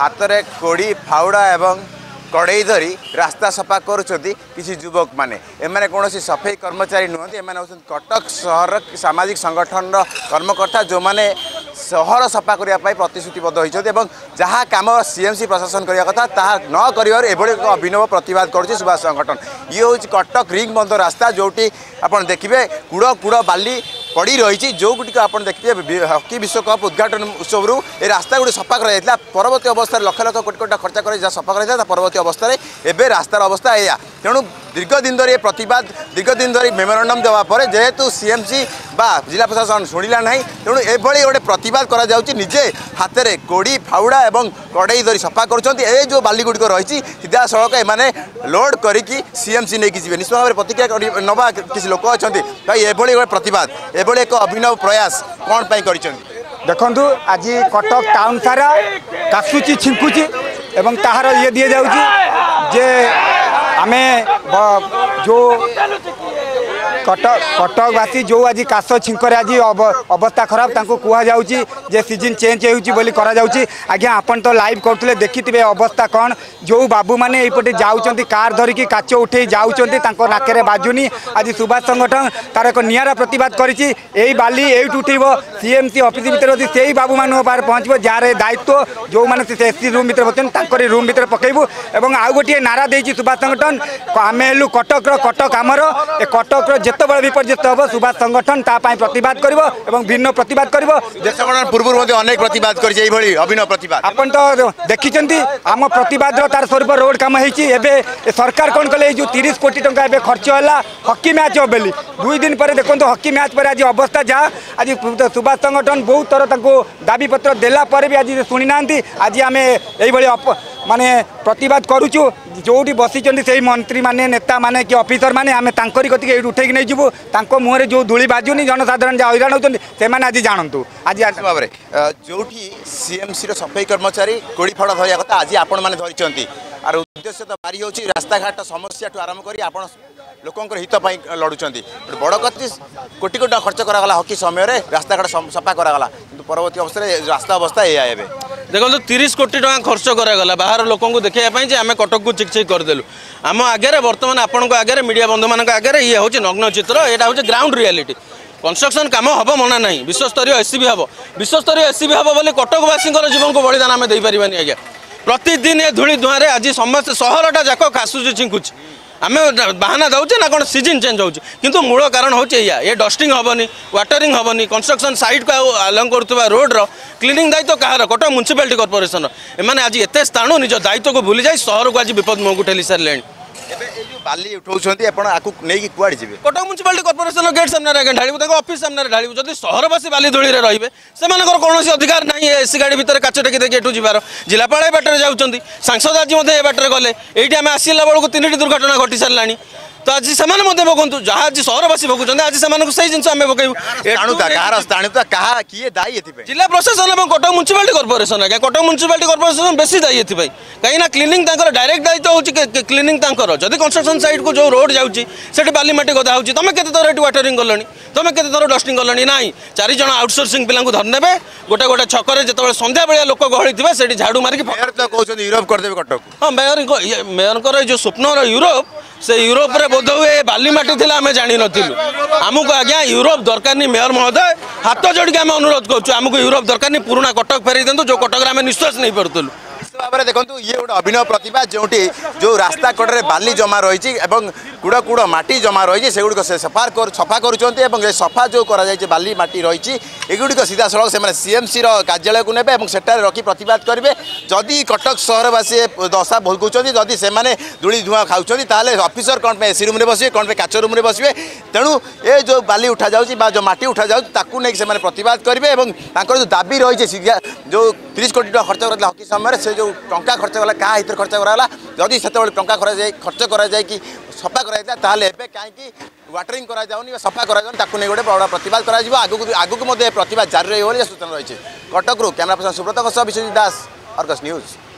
হাতরে কোড়ি ফাউড়া এবং কড়াই ধরি রাস্তা সফা করছেন কিছু যুবক মানে এমানে কোণী সফেই কর্মচারী নুহতি এমানে হচ্ছেন কটক সহর সামাজিক সংগঠনর কর্মকর্তা যে সহর সফা করা প্রতিশ্রুতিবদ্ধ হয়েছেন এবং যা কাম সিএমসি প্রশাসন করা কথা তাহা ন করবার এভাবে এক অভিনব প্রতবাদ করছে সুভাষ সংগঠন ইয়ে হচ্ছে কটক রিং বন্ধ রাস্তা যেটি আপনার দেখবে কুড় কুড় বালি पड़ रही जो गुड़िक आप देखते हैं हकी विश्वकप उद्घाटन उत्सव ए रास्ता गुड़ी सफा कराइल परवर्त अवस्था लक्ष लक्ष कोटी कोटा खर्च कर सफा कराई था परवर्त अवस्था एवं रास्तार अवस्था ऐसा तेणु दीर्घ दिन धरी प्रतिवाद दीर्घ दिन धरी मेमोरांडम देवा जेहेतु सी एम सी বা জেলা প্রশাসন শুণিলা না তেমন এভাবে গোটে প্রতবাদ করা যাচ্ছে নিজে হাতের কোড়ি ফাউড়া এবং কড়াই ধরি সফা করছেন এই যে বালিগুড়ি রয়েছে সিধাসলখ এমানে লোড করিকি সিএমসি নেই যাবে নিশ্চিত ভাবে প্রতিক্রিয়া নেওয়া কিছু লোক অনেক ভাই এভাবে গোটে প্রতবাদ এভাবে এক অভিনব প্রয়াস কম পাই করছেন দেখুন আজ কটক টাউন সারা কাশুচি ছিঙ্কুচি এবং তাহার ইয়ে দিয়ে যাচ্ছি যে আমি যে কটক কটকবাসী যে আজ কাশ ছিঙ্করে আজ অবস্থা খারাপ তাঁকু কুহযাচ্ছি যে সিজন চেঞ্জ হচ্ছে বলে করা যাচ্ছি আজ্ঞা আপনার তো লাইভ করুলে দেখিবে অবস্থা কম যে বাবু মানে এইপটে যাচ্ছেন কার ধরিকি কাচ উঠে যাচ্ছেন তাঁর নাকরে বাজুনি আজ সুভাষ সংগঠন তার এক নিয়ারা প্রতবাদ করেছি এই বালি এইটু উঠব সিএমসি অফিস ভিতরে যদি সেই বাবু মানুষ পাখে পৌঁছব যার দায়িত্ব যে এসি রুম ভিতরে বসছেন তাঁর রুম ভিতরে পকাইবু এবং আউ গোটিয়ে নারা দিয়েছি সুভাষ সংগঠন আমি হলু কটক কটক আমার এ কটক দেশের যেত বড় বিপর্যস্ত হব সুভাষ সংগঠন তা প্রতবাদ করব এবং ভিন্ন প্রতবাদ করব দেশগঠন পূর্বর মধ্যে অনেক প্রতবাদ করেছে এইভাবে অভিনব প্রতবাদ আপন তো দেখিছেন আম প্রতবাদর তার স্বরূপ রোড কাম হয়েছি এবে সরকার কোণ কলে এই যে তিরিশ কোটি টঙ্কা এবে খরচ হল হকি ম্যাচ হব বলে দুই দিন পরে দেখুন হকি ম্যাচ পরে আজ অবস্থা যা আজ সুভাষ সংগঠন বহু থর তাঁকু দাবিপত্র দেলা পরে বি আজ শুনি না আজ আমি এইভাবে মানে প্রতবাদ করুছু যেটি বসিছেন সেই মন্ত্রী মানে নেতা মানে কি অফিসর মানে আমি তাঁকরি গতি এই উঠাইকি নিয়ে যাবু তাঁর মুহে যে ধূলি বাজুনি জনসাধারণ যা হইরাণ হচ্ছেন সে আজ জাঁতু আজ ভাবে যেটি সিএমসি সফাই কর্মচারী গোড়ি ফড় ধরার কথা আজ আপনার মানে ধরিছেন আর উদ্দেশ্য তো বারি হচ্ছে রাস্তাঘাট সমস্যা ঠু আরম্ভ করে আপনার ଲୋକଙ୍କର হিত ପାଇଁ বড় ବଡ଼ কোটি কোটি টাকা খরচ করা କରାଗଲା ହକି ସମୟରେ ରାସ୍ତାଘାଟ ସଫା କରାଗଲା କିନ୍ତୁ ପରବର୍ତ୍ତୀ ଅବସ୍ଥାରେ ରାସ୍ତା ଅବସ୍ଥା ଏଇଆ ଏବେ দেখুন তিরিশ কোটি টাকা খরচ করাগলা বাহার লোক দেখা যে আমি কটক চিকচিক করেদেলু আম আগে বর্তমান আপনার আগে মিডিয়া বন্ধু মান আগে ইয়ে হচ্ছে নগ্ন চিত্র এটা হচ্ছে গ্রাউন্ড রিয়ালিটি কনস্ট্রকশন কাম হব মনা না বিশ্বস্তরীয় এসিবি হব বিশ্বস্তরীয় এসিবি হব বলে কটকবাসীঙ্কর জীবনকে বলিদান আমি দিয়ে পারি আজ্ঞা প্রতিদিন এ ধূলি ধূয়ারে আজ সমস্ত সহরটা যাক খাসুছি ছিঙ্কুছি ଆମେ ବାହାନା ଦେଉଛେ ନା କ'ଣ ସିଜନ୍ ଚେଞ୍ଜ ହେଉଛି କିନ୍ତୁ ମୂଳ କାରଣ ହେଉଛି ଏଇଆ ଏ ଡଷ୍ଟିଂ ହେବନି ୱାଟରିଂ ହେବନି କନଷ୍ଟ୍ରକ୍ସନ୍ ସାଇଟ୍କୁ ଆଉ ଆଲଙ୍ଗ କରୁଥିବା ରୋଡ଼୍ର କ୍ଲିନିଂ ଦାୟିତ୍ୱ କାହାର କଟକ ମ୍ୟୁନିସିପାଲିଟି କର୍ପୋରେସନ୍ର ଏମାନେ ଆଜି ଏତେ ସ୍ଥାଣୁ ନିଜ ଦାୟିତ୍ୱକୁ ଭୁଲିଯାଇ ସହରକୁ ଆଜି ବିପଦ ମୁହଁକୁ ଠେଲି ସାରିଲେଣି ଏବେ ଏଇ ଯେଉଁ ବାଲି ଉଠାଉଛନ୍ତି ଆପଣ ଆକୁ ନେଇକି କୁଆଡ଼େ ଯିବେ କଟକ ମ୍ୟୁନିସିପାଲିଟି କର୍ପୋରେସନର ଗେଟ୍ ସାମ୍ନାରେ ଆଜ୍ଞା ଢାଳିବୁ ତାଙ୍କ ଅଫିସ୍ ସାମ୍ନାରେ ଢାଳିବୁ ଯଦି ସହରବାସୀ ବାଲି ଧୂଳିରେ ରହିବେ ସେମାନଙ୍କର କୌଣସି ଅଧିକାର ନାହିଁ ଏସି ଗାଡ଼ି ଭିତରେ କାଚ ଟେକି ଦେଇକି ଏଠୁ ଯିବାର ଜିଲ୍ଲାପାଳ ଏ ବାଟରେ ଯାଉଛନ୍ତି ସାଂସଦ ଆଜି ମଧ୍ୟ ଏ ବାଟରେ ଗଲେ ଏଇଠି ଆମେ ଆସିଲା ବେଳକୁ ତିନିଟି ଦୁର୍ଘଟଣା ଘଟି ସାରିଲାଣି ତ ଆଜି ସେମାନେ ମଧ୍ୟ ଭୋଗନ୍ତୁ ଯାହା ଆଜି ସହରବାସୀ ଭୋଗୁଛନ୍ତି ଆଜି ସେମାନଙ୍କୁ ସେଇ ଜିନିଷ ଆମେ ଭୋଗେଇବୁ କାହା କିଏ ଦାୟୀ ଏଥିପାଇଁ ଜିଲ୍ଲା ପ୍ରଶାସନ ଏବଂ କଟକ ମ୍ୟୁନିସିପାଲିଟି କର୍ପୋରେସନ ଆଜ୍ଞା କଟକ ମ୍ୟୁନିସିପାଲିଟି କର୍ପୋରେସନ ବେଶୀ ଦାୟୀ ଏଥିପାଇଁ କାହିଁକିନା କ୍ଲିନିଂ ତାଙ୍କର ଡାଇରେକ୍ଟ ଦାୟିତ୍ୱ ହେଉଛି କ୍ଲିନିଂ ତାଙ୍କର ଯଦି କନଷ୍ଟ୍ରକ୍ସନ୍ ସାଇଟ୍କୁ ଯେଉଁ ରୋଡ଼ ଯାଉଛି ସେଠି ବାଲିମାଟି ଗଦା ହେଉଛି ତମେ କେତେ ଥର ଏଠି ୱାଟରିଂ କଲଣି ତମେ କେତେ ଥର ଡଷ୍ଟିଂ କଲଣି ନାହିଁ ଚାରିଜଣ ଆଉଟସୋର୍ସିଂ ପିଲାଙ୍କୁ ଧରିନେବେ ଗୋଟେ ଗୋଟେ ଛକରେ ଯେତେବେଳେ ସନ୍ଧ୍ୟାବେଳିଆ ଲୋକ ଗହଳି ଥିବେ ସେଠି ଝାଡ଼ୁ ମାରିକି କହୁଛନ୍ତି ୟୁରୋପ କରିଦେବେ କଟକ ହଁ ମେୟର ମେୟରଙ୍କର ଏ ଯେଉଁ ସ୍ୱପ୍ନର ୟୁରୋପ ସେ ୟୁରୋପରେ ବୋଧ ହୁଏ ବାଲିମାଟି ଥିଲା ଆମେ ଜାଣିନଥିଲୁ ଆମକୁ ଆଜ୍ଞା ୟୁରୋପ ଦରକାରନି ମେୟର ମହୋଦୟ ହାତ ଯୋଡ଼ିକି ଆମେ ଅନୁରୋଧ କରୁଛୁ ଆମକୁ ୟୁରୋପ ଦରକାରନି ପୁରୁଣା କଟକ ଫେରାଇ ଦିଅନ୍ତୁ ଯେଉଁ କଟକରେ ଆମେ ନିଶ୍ୱାସ ନେଇପାରୁଥିଲୁ ভাবে দেখুন ইয়ে গোটে অভিনব প্রতিভা যেটি যে রাস্তা কড়ে বালি জমা রয়েছে এবং কুড় কুড় মাটি জমা রয়েছে সেগুড়ি সে সফা সফা করছেন এবং সফা যে করা যাই বালি মাটি রয়েছে এগুড়ি সিধাসলখ সে সিএমসি কার্যালয়ক নেবে এবং সেটার রকি প্রতিবাদ করবে যদি কটক সহরবাসী দশা ভোগুচ্ছেন যদি সে ধূলি ধূয়া খাওছেন তাহলে অফিসর কম এসি রুম্রে বসবে কম কাচ রুম্রে বসবে তেণু এ যে বালি উঠা যাচ্ছে বা যে মাটি উঠা যাচ্ছে তাকে নিয়ে সে প্রতিবাদ করবে এবং তাঁর যে দাবি রয়েছে যে তিরিশ কোটি টাকা খরচ করা হকি সময় সে যে टङा खर्च गाला खर्च कराला जिस त्यती टाइ ख खर्च कि सफा कर तपाईँ काहीँक वाटरिङ राजाउ सफा गराउनु तपाईँको गए प्रति आगुकुमै प्रत्यार जारी रहेको सूचना रहेछ कटकुर क्यमेरा पर्सन सुब्र अभिश्वजी दास अर्गस न्यूज